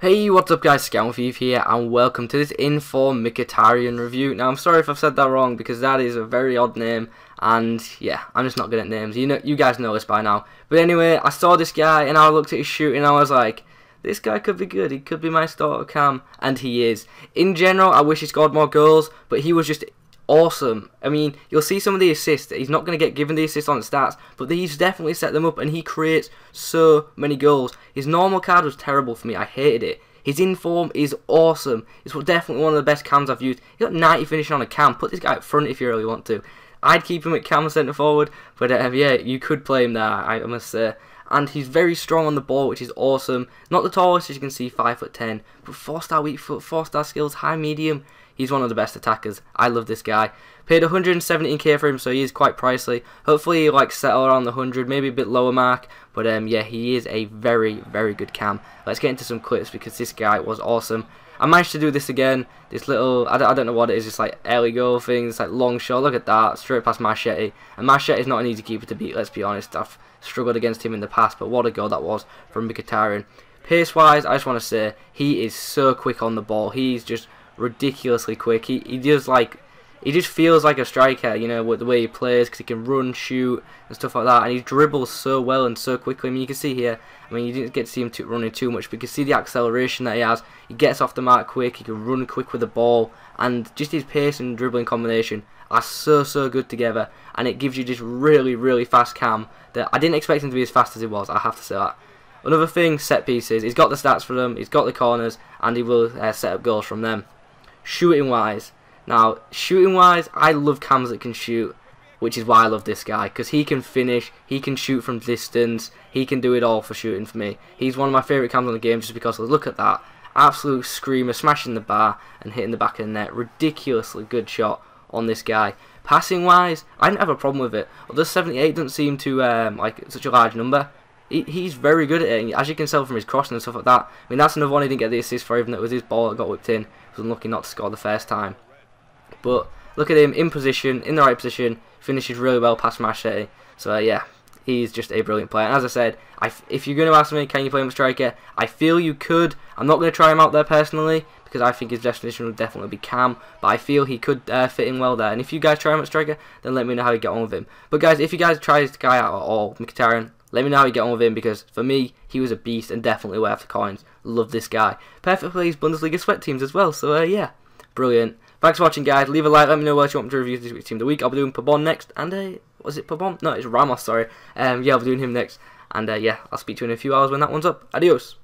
Hey, what's up guys, Scoutfief here, and welcome to this Inform Mkhitaryan review. Now, I'm sorry if I've said that wrong, because that is a very odd name, and yeah, I'm just not good at names. You know, you guys know this by now. But anyway, I saw this guy, and I looked at his shooting, and I was like, this guy could be good, he could be my starter cam, and he is. In general, I wish he scored more goals, but he was just awesome. I mean, you'll see some of the assists. He's not going to get given the assists on the stats, but he's definitely set them up, and he creates so many goals. His normal card was terrible for me. I hated it. His inform is awesome. It's definitely one of the best cams I've used. He got 90 finishing on a cam. Put this guy up front if you really want to. I'd keep him at cam centre forward, but uh, yeah, you could play him there, I must say. And he's very strong on the ball, which is awesome. Not the tallest, as you can see, 5 foot 10, but 4 star weak foot, 4 star skills, high medium. He's one of the best attackers. I love this guy. Paid 117k for him, so he is quite pricey. Hopefully he like settle around the 100, maybe a bit lower mark. But um, yeah, he is a very, very good cam. Let's get into some clips because this guy was awesome. I managed to do this again. This little, I don't, I don't know what it is, it's like early goal thing. It's like long shot. Look at that, straight past Machete. And Machete is not an easy keeper to beat, let's be honest. I've struggled against him in the past, but what a goal that was from Mkhitaryan. Pace-wise, I just want to say, he is so quick on the ball. He's just ridiculously quick. He, he does like he just feels like a striker, you know, with the way he plays, because he can run, shoot, and stuff like that, and he dribbles so well and so quickly. I mean, you can see here, I mean, you didn't get to see him too, running too much, but you can see the acceleration that he has. He gets off the mark quick, he can run quick with the ball, and just his pace and dribbling combination are so, so good together, and it gives you just really, really fast cam that I didn't expect him to be as fast as he was, I have to say that. Another thing, set pieces. He's got the stats for them, he's got the corners, and he will uh, set up goals from them shooting wise. Now, shooting wise, I love cams that can shoot, which is why I love this guy, because he can finish, he can shoot from distance, he can do it all for shooting for me. He's one of my favourite cams on the game just because look at that. Absolute screamer, smashing the bar and hitting the back of the net. Ridiculously good shot on this guy. Passing wise, I didn't have a problem with it. Although 78 doesn't seem to um, like such a large number, he, he's very good at it. as you can tell from his crossing and stuff like that. I mean, that's another one he didn't get the assist for, even though it was his ball that got whipped in. He was unlucky not to score the first time. But look at him in position, in the right position, finishes really well past Machete. So uh, yeah, he's just a brilliant player. And as I said, I, if you're going to ask me, can you play him a striker? I feel you could. I'm not going to try him out there personally because I think his destination would definitely be Cam. But I feel he could uh, fit in well there. And if you guys try him at striker, then let me know how you get on with him. But guys, if you guys try this guy out at all, Mkhitaryan, let me know how you get on with him because for me, he was a beast and definitely worth the coins. Love this guy. Perfect for these Bundesliga sweat teams as well. So uh, yeah, brilliant. Thanks for watching, guys. Leave a like. Let me know what you want me to review this week's team of the week. I'll be doing Pabon next, and uh, was it Pabon? No, it's Ramos. Sorry. Um, yeah, I'll be doing him next. And uh, yeah, I'll speak to you in a few hours when that one's up. Adios.